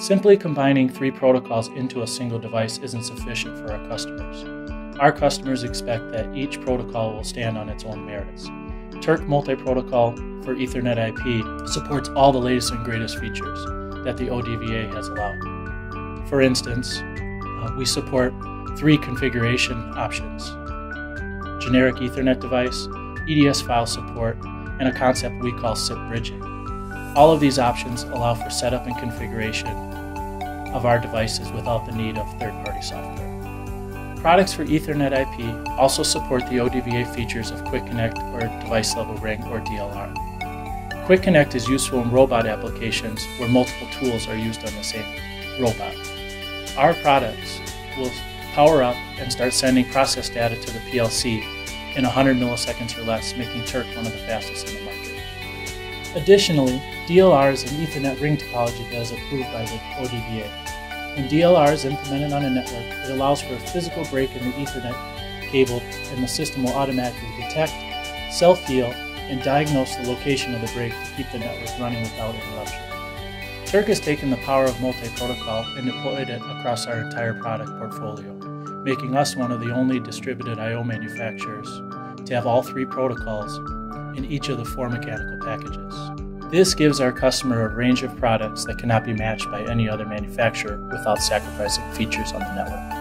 Simply combining three protocols into a single device isn't sufficient for our customers. Our customers expect that each protocol will stand on its own merits. Turck Multi-Protocol for Ethernet IP supports all the latest and greatest features that the ODVA has allowed. For instance, uh, we support three configuration options generic Ethernet device, EDS file support, and a concept we call SIP bridging. All of these options allow for setup and configuration of our devices without the need of third-party software. Products for Ethernet IP also support the ODVA features of Quick Connect or Device Level Ring or DLR. Quick Connect is useful in robot applications where multiple tools are used on the same robot. Our products will power up and start sending process data to the PLC in 100 milliseconds or less, making Turck one of the fastest in the market. Additionally, DLR is an Ethernet ring topology that is approved by the ODVA. When DLR is implemented on a network, it allows for a physical break in the Ethernet cable and the system will automatically detect, self-heal, and diagnose the location of the break to keep the network running without interruption. Turck has taken the power of multi-protocol and deployed it across our entire product portfolio, making us one of the only distributed I.O. manufacturers to have all three protocols in each of the four mechanical packages. This gives our customer a range of products that cannot be matched by any other manufacturer without sacrificing features on the network.